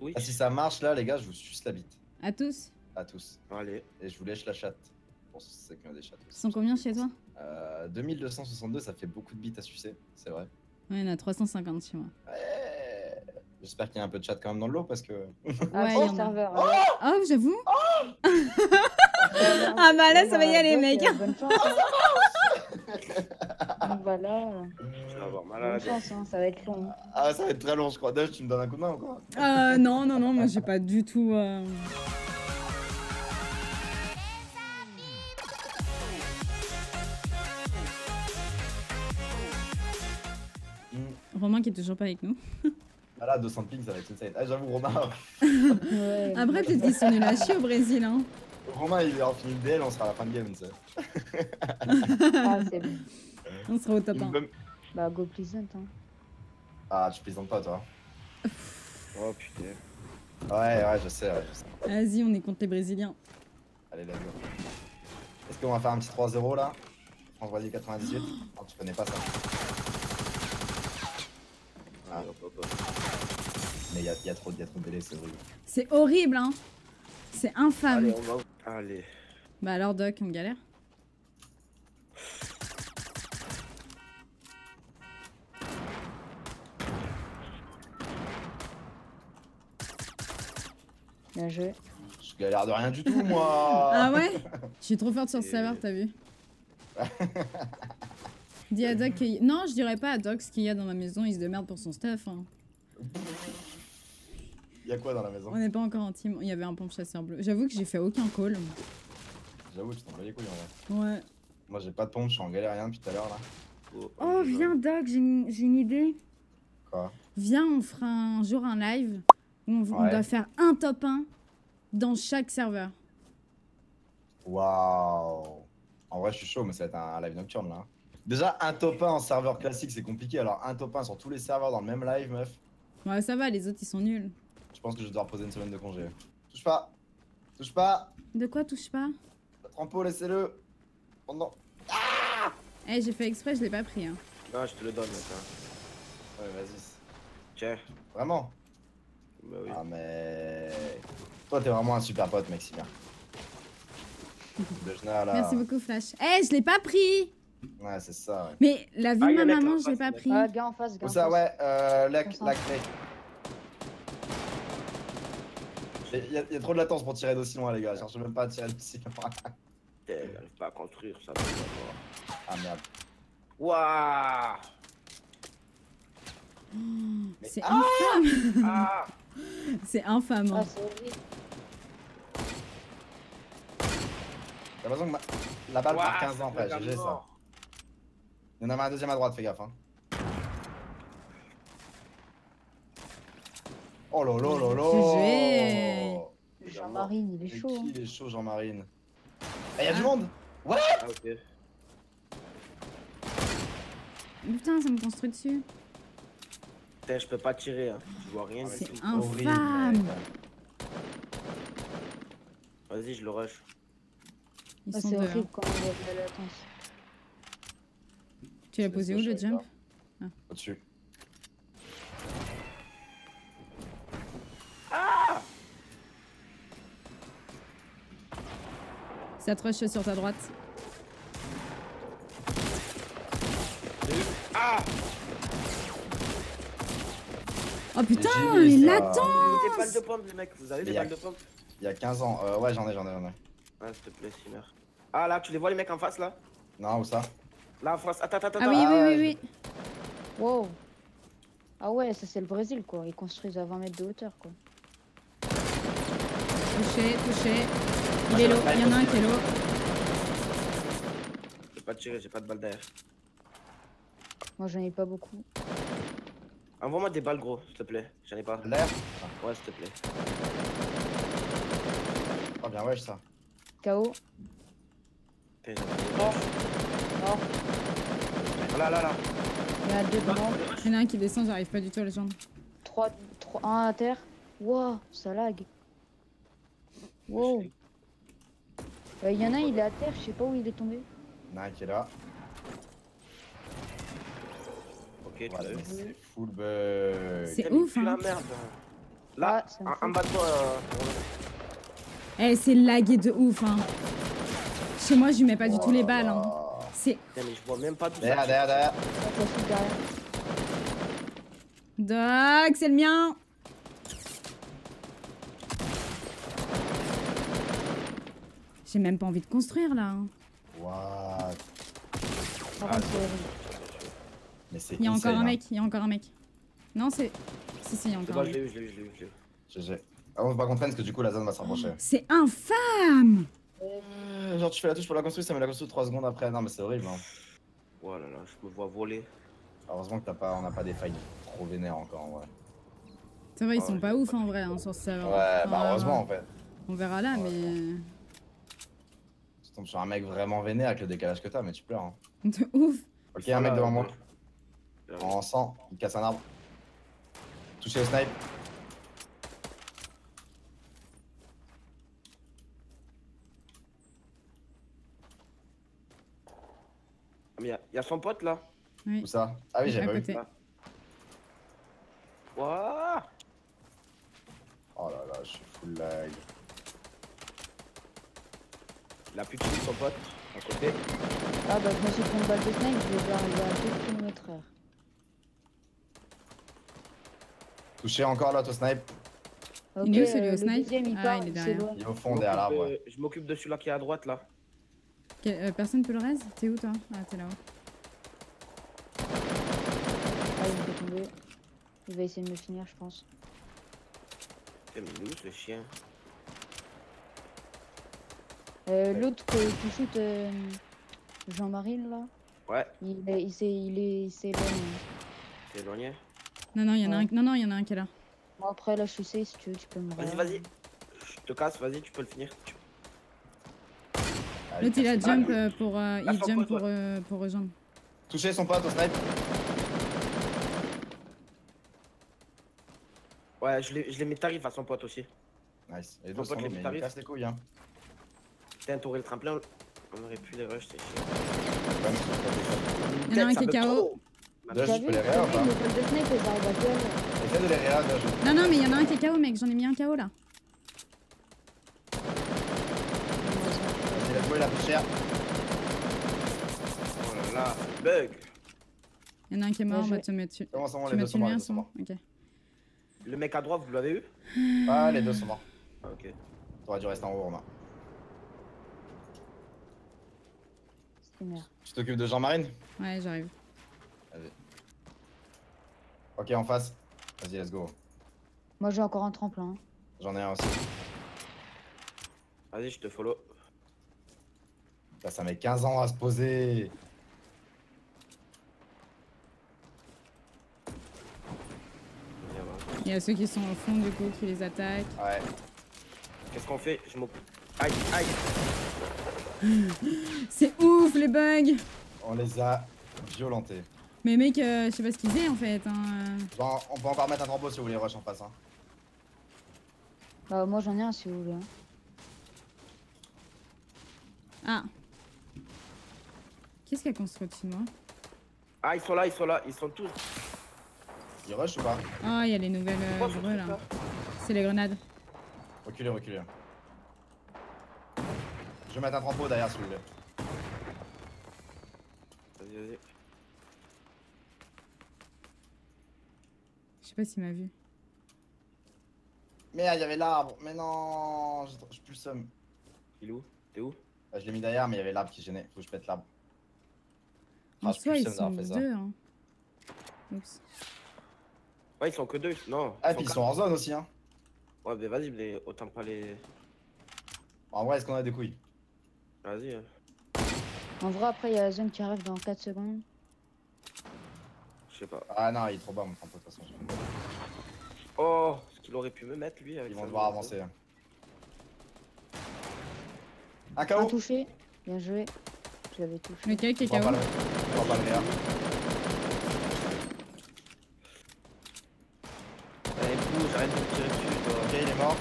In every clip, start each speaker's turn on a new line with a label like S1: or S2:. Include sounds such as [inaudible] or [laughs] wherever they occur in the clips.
S1: Twitch.
S2: Ah, si ça marche là, les gars, je vous suce la bite.
S3: À tous
S2: À tous.
S1: Allez.
S2: Et je vous lèche la chatte. Pour ceux qui ont des chattes
S3: Ils
S2: aussi.
S3: sont combien chez toi?
S2: Euh, 2262, ça fait beaucoup de bites à sucer, c'est vrai.
S3: Ouais, il y en a 350 chez moi.
S2: Ouais. J'espère qu'il y a un peu de chat quand même dans le lot parce que.
S4: Ah,
S3: Ouais,
S4: c'est
S3: y
S4: le
S3: en a.
S4: serveur.
S3: Oh, j'avoue
S4: Ah [laughs]
S3: Ah bah là, ça va y aller, mec.
S4: Bonne chance. Voilà.
S1: Je vais avoir mal à la
S4: chance, hein, ça va être long.
S2: Ah, ça va être très long, je crois. Dodge, tu me donnes un coup de main ou quoi
S3: Euh, non, non, non, moi j'ai pas du tout. euh. Romain qui est toujours pas avec nous.
S2: Ah là, 200 ping, ça va être insane. Ah, j'avoue, Romain.
S4: Ouais.
S3: Après, peut-être qu'ils sont nuls à chier au Brésil. Hein.
S2: Romain, il est en fini DL, on sera à la fin de game, tu sais.
S4: Ah, c'est bon.
S3: On sera au top
S2: Il
S3: 1.
S2: me-
S4: Bah, go pleasant. Hein.
S2: Ah, tu plaisantes pas, toi. [laughs]
S1: Oh putain.
S2: Ouais, ouais, je sais, ouais, je sais.
S3: Vas-y, on est contre les Brésiliens.
S2: Allez, let's go. Est-ce qu'on va faire un petit 3-0 là? France-Brésil 98 Non, tu connais pas ça.
S1: Ah.
S2: Mais il y a, y a trop, y a trop de délai, c'est horrible.
S3: C'est horrible, hein. C'est infâme.
S1: Allez, on va. Allez.
S3: Bah alors, Doc, on galère.
S4: Bien joué.
S2: Je galère de rien du tout, moi [laughs]
S3: Ah ouais [laughs] Je suis trop forte sur ce
S1: Et-
S3: serveur, t'as vu [laughs] Dis à Doc que... Non, je dirais pas à Doc ce qu'il y a dans ma maison, il se démerde pour son stuff. Hein.
S2: Y'a quoi dans la maison?
S3: On n'est pas encore en team, il y avait un pompe chasseur bleu. J'avoue que j'ai fait aucun call.
S2: J'avoue, tu t'en bats les couilles en vrai.
S3: Ouais.
S2: Moi j'ai pas de pompe, je suis en galère rien depuis tout à l'heure là.
S1: Oh,
S3: Oh, viens Doc, j'ai une, j'ai une idée.
S2: Quoi?
S3: Viens, on fera un jour un live on, doit faire un top 1 dans chaque serveur.
S2: Waouh En vrai, je suis chaud, mais ça va être un live nocturne là. Déjà, un top 1 en serveur classique, c'est compliqué. Alors, un top 1 sur tous les serveurs dans le même live, meuf.
S3: Ouais, ça va, les autres ils sont nuls.
S2: Je pense que je vais devoir poser une semaine de congé. Touche pas Touche pas
S3: De quoi touche pas?
S2: Le trampo, laissez-le Oh non
S3: Eh, j'ai fait exprès, je l'ai pas pris. Hein.
S1: Non, je te le donne maintenant.
S2: Ouais, vas-y.
S1: Tiens.
S2: Vraiment
S1: Bah oui.
S2: Ah, mais. Toi, t'es vraiment un super pote, bien. Dejna, là.
S3: Merci beaucoup, Flash. Eh, je l'ai pas pris
S2: Ouais, c'est ça, ouais.
S3: Mais la vie
S1: Ah,
S3: de ma maman, je l'ai pas pris.
S4: Ah, gars en face, gars
S2: ça, ouais, euh, la, la clé. Il y, a- y a trop de latence pour tirer d'aussi loin, les gars. Je cherche même pas à tirer d'aussi loin.
S1: Putain, elle arrive pas à construire ça.
S2: Ah merde.
S1: Waouh
S2: Mais-
S3: C'est infâme
S1: Ah
S3: C'est infâme.
S4: Ah,
S3: hein.
S2: T'as l'impression que ma- la balle part
S1: Ouah,
S2: 15 ans après, GG ça. Il y en a un deuxième à droite, fais gaffe. Hein. Oh là là là là
S3: GG.
S4: Jean-Marine, il est chaud.
S2: qui
S4: hein.
S2: il est chaud, Jean-Marine? Eh, y'a du
S3: Ah.
S2: monde?
S1: Ah, ok.
S3: Putain, ça me construit dessus.
S1: Je peux pas tirer. Hein. Je vois rien
S3: C'est infâme.
S1: Vas-y, je le rush.
S3: Ils
S4: Ah,
S3: sont
S4: c'est horrible
S3: hein.
S4: quand a de la latence.
S3: Tu l'as posé où
S2: je
S3: le jump
S2: Au-dessus.
S3: Ça te rush sur ta droite.
S1: Ah
S3: Oh putain,
S2: J'ai
S1: Des balles de pompe, les mecs. Vous avez
S2: Mais
S1: des balles de pompe
S2: Il y a 15 ans. Euh, ouais, j'en ai, j'en ai, j'en ai.
S1: Ah, s'il te plaît, Simmer. Ah, là, tu les vois, les mecs en face, là
S2: Non, où ça
S1: Là, en face. Attends, attends, attends.
S3: Ah oui,
S2: Ah,
S3: oui, oui, oui.
S4: Wow. Ah ouais, ça c'est le Brésil quoi. Ils construisent à 20 mètres de hauteur quoi.
S3: Touché, touché. Il
S2: Ah,
S3: est low, il y en a un qui est low.
S1: Je peux pas tirer, j'ai pas de balles derrière.
S4: Moi j'en ai pas beaucoup.
S1: Envoie-moi des balles, gros, s'il te plaît. J'en ai pas.
S2: L'air
S1: Ouais, s'il te plaît.
S2: Oh bien, wesh ça.
S4: KO.
S1: Putain,
S4: Mort. Mort.
S1: j'en ai- Là, là, là.
S4: Il y en a deux devant.
S3: Il y en a un qui descend, j'arrive pas du tout à le jambes.
S4: 3, 3, 1 à terre. Wow, ça lag. Wow. Euh, Il y en a un, il est à terre, je sais pas où il est tombé.
S2: Il un qui est là.
S1: Ok,
S2: Voilà, c'est full bug.
S3: C'est ouf,
S1: la
S3: hein.
S1: merde. Là,
S4: Ah,
S1: de toi. euh,
S3: Eh, c'est lagué de ouf, hein. Chez moi, je lui mets pas du tout les balles, hein. C'est
S1: Putain, mais je vois même pas d'où
S2: Derrière,
S1: ça
S2: derrière, derrière.
S4: Ça fout derrière.
S3: Doc, c'est le mien. J'ai même pas envie de construire là. hein.
S2: What? Ah. Mais c'est
S3: Il y a encore un
S2: hein.
S3: mec, il y a encore un mec. Non, c'est. Si, si, il y a
S1: C'est
S3: encore
S1: bon,
S3: un
S1: je
S3: mec.
S1: l'ai eu, je l'ai eu, je l'ai eu, je l'ai eu.
S2: GG. Ah, on contre parce que du coup la zone va se rapprocher.
S3: C'est infâme
S2: Euh, genre tu fais la touche pour la construire, ça met la construire 3 secondes après. Non mais c'est horrible. Hein.
S1: Oh là là, je me vois voler.
S2: Heureusement que t'as pas, on n'a pas des failles trop vénères encore en vrai.
S3: C'est vrai, ils
S1: Ah,
S3: sont
S1: ouais,
S3: pas ouf en vrai hein, sur ce serveur.
S2: Ouais, bah heureusement en fait.
S3: On verra là,
S2: Ouais.
S3: mais.
S2: Tu tombes sur un mec vraiment vénère avec le décalage que t'as, mais tu pleures. Hein. [laughs]
S3: De ouf
S2: Ok, un mec devant moi.
S1: Là,
S2: En sang, il casse un arbre. Touché au snipe.
S1: Mais y, a- y a son pote là.
S3: Oui.
S2: Où ça? Ah oui, j'ai pas vu.
S1: Wouah
S2: Oh là là, je suis full lag.
S1: Il a plus de kill, son pote. À côté.
S4: Ah bah je me suis pris une balle de snipe, je vais arriver à 2 km heure.
S2: Touché encore là, au snipe.
S3: Il est où, celui au
S4: euh, le
S3: snipe
S4: deuxième il
S3: Ah,
S4: part,
S3: il est derrière.
S2: Il est au fond derrière l'arbre.
S1: de- Je m'occupe de celui-là qui est à droite là.
S3: Que- euh, personne peut le raise? T'es où toi? Ah, t'es là-haut.
S4: Ah il me fait tomber. Il va essayer de me finir je pense.
S1: Putain, mais où ce chien?
S4: Euh, L'autre que tu shootes, euh, Jean-Marie là,
S1: Ouais,
S4: il est, il s'est, il est, il s'est éloigné.
S1: c'est éloigné?
S3: Non, non, il y en a un... Non, non, il y en a un qui est là.
S4: Bon après là je suis safe si tu veux, tu peux me
S1: Vas-y, vas-y. Je te casse, vas-y, tu peux le finir. Tu-
S3: L'autre, il a jump
S1: Ah,
S3: euh, pour. euh, il jump pour, euh, pour rejoindre.
S2: Touché son pote au snipe.
S1: Ouais, je l'ai mis tarif à son pote aussi.
S2: Nice. Et les
S1: Son pote, les
S2: là, mais il me
S1: tarifs.
S2: casse les couilles. Hein.
S1: Putain, t'aurais le tremplin. On aurait pu les rush, c'est chiant.
S3: Il y en a un qui est KO.
S2: Je peux les réa ou pas. Essaye de les réa, joué.
S3: Non, non, mais il y en a un qui est KO, mec. J'en ai mis un KO là.
S2: Il a joué la plus chère.
S1: Oh là là, bug.
S3: Il y en a un qui est mort, bah
S4: je-
S3: tu mets tu.
S2: Comment sont
S3: Tu
S2: les
S3: mets
S2: deux sont
S3: le
S2: morts sont.
S3: Ok.
S1: Le mec à droite, vous l'avez eu?
S2: Ah, les deux sont morts.
S1: Ah, ok.
S2: T'aurais dû rester en haut, Romain.
S4: C'est merde.
S2: Tu t'occupes de Jean-Marine?
S3: Ouais, j'arrive.
S2: Ok, en face. Vas-y, let's go.
S4: Moi j'ai encore un tremplin. hein.
S2: J'en ai un aussi.
S1: Vas-y, je te follow.
S2: Là, ça met 15 ans à se poser.
S3: Il y a ceux qui sont au fond du coup qui les attaquent.
S2: Ouais.
S1: Qu'est-ce qu'on fait? Je m'occupe. Aïe, aïe. [laughs]
S3: C'est ouf les bugs
S2: On les a violentés.
S3: Mais mec, euh, je sais pas ce qu'ils faisaient en fait. Hein.
S2: Bon, on peut encore mettre un trampo si vous voulez rush en face. Hein.
S4: Bah moi j'en ai un si vous voulez. hein.
S3: Ah. Qu'est-ce qu'il a construit au-dessus de moi
S1: Ah, ils sont là, ils sont là, ils sont tous.
S2: Il rush ou pas?
S3: Ah, il y a les nouvelles euh, là. C'est les grenades.
S2: Reculez, reculez. Je vais mettre un trampo derrière si vous voulez.
S1: Vas-y, vas-y.
S3: Je sais pas s'il m'a vu.
S2: Merde, il y avait l'arbre. Mais non, j'ai plus le seum.
S1: Il est où? T'es où?
S2: Bah, je l'ai mis derrière, mais il y avait l'arbre qui gênait. Faut que je pète l'arbre.
S3: En
S2: Ah, j'ai plus
S3: ils
S2: le seum
S3: sont
S2: d'avoir fait ça.
S3: deux. Hein. Oups.
S1: Ouais, ils sont que deux. Non.
S2: Ah, puis ils sont en zone aussi, hein.
S1: Ouais, mais vas-y, mais autant pas les.
S2: En vrai, est-ce qu'on a des couilles?
S1: Vas-y. hein.
S4: En vrai après il y a la zone qui arrive dans 4 secondes.
S1: Je sais pas.
S2: Ah non, il est trop bas mon trampo de toute façon.
S1: Oh, ce qu'il aurait pu me mettre lui avec
S2: Ils vont devoir avancer. Un
S4: Un
S2: KO
S4: touché. Bien joué. Je l'avais touché.
S3: Le gars qui est KO.
S2: pas le on va pas le réa.
S1: Allez, bouge, arrête de me tirer dessus, toi.
S2: Ok, il est mort.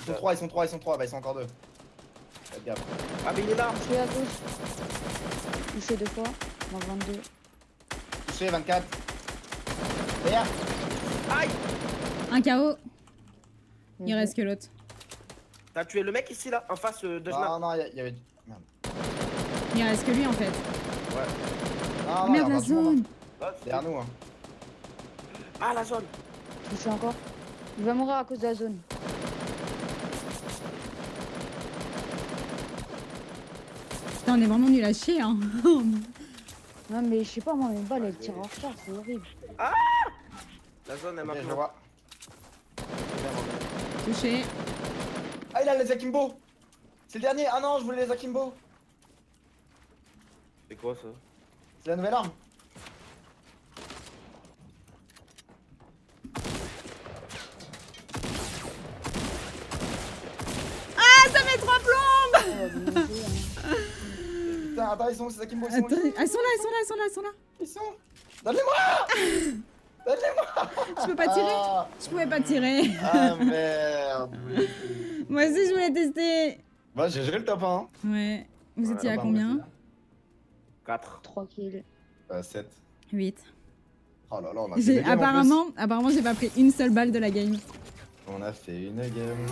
S2: Ils sont 3, ils sont 3, ils sont 3, bah ils sont encore 2. Faites gaffe.
S1: Ah, mais il est là
S4: Touché à gauche. Touché deux fois. Dans 22.
S2: Touché, 24. Derrière
S1: Aïe
S3: Un KO. Il reste que l'autre.
S1: T'as tué le mec ici là, en face euh, de
S2: Non,
S1: Jna.
S2: non, il y a- il y avait. Merde.
S3: Il reste que lui en fait.
S2: Non, non,
S3: Merde, la zone.
S1: C'est-
S2: Derrière nous, hein.
S1: Ah, la zone.
S4: Je suis encore. Il va mourir à cause de la zone.
S3: Putain, on est vraiment nul à chier, hein. [laughs]
S4: Non mais je sais pas moi mes balles elles tirent en retard, c'est horrible.
S1: La zone, elle m'a
S2: Ok, je vois.
S3: Touché.
S2: Ah, il a les Akimbo C'est le dernier Ah non, je voulais les Akimbo
S1: C'est quoi ça?
S2: C'est la nouvelle arme Putain, attends, ils sont où ces Akimbo Ils sont,
S3: Attends, elles sont là, elles sont là, elles sont là, elles sont là.
S2: Ils sont Donne-les-moi [laughs] Donne-les-moi
S3: Je peux pas tirer?
S2: Ah,
S3: Je pouvais pas tirer.
S2: ah merde [laughs]
S3: Moi aussi, je voulais tester.
S2: Bah, j'ai géré le top 1.
S3: Ouais. Vous étiez à
S2: bah,
S3: combien
S1: 4.
S4: 3 kills.
S2: Euh, 7.
S3: 8.
S2: Oh là là, on a fait
S3: apparemment, apparemment, j'ai pas pris une seule balle de la game.
S2: On a fait une game.